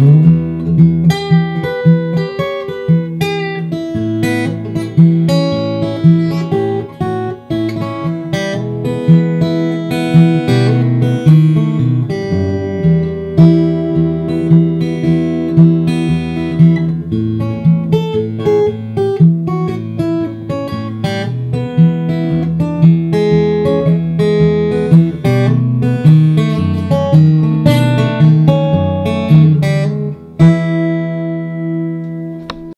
Mm-hmm.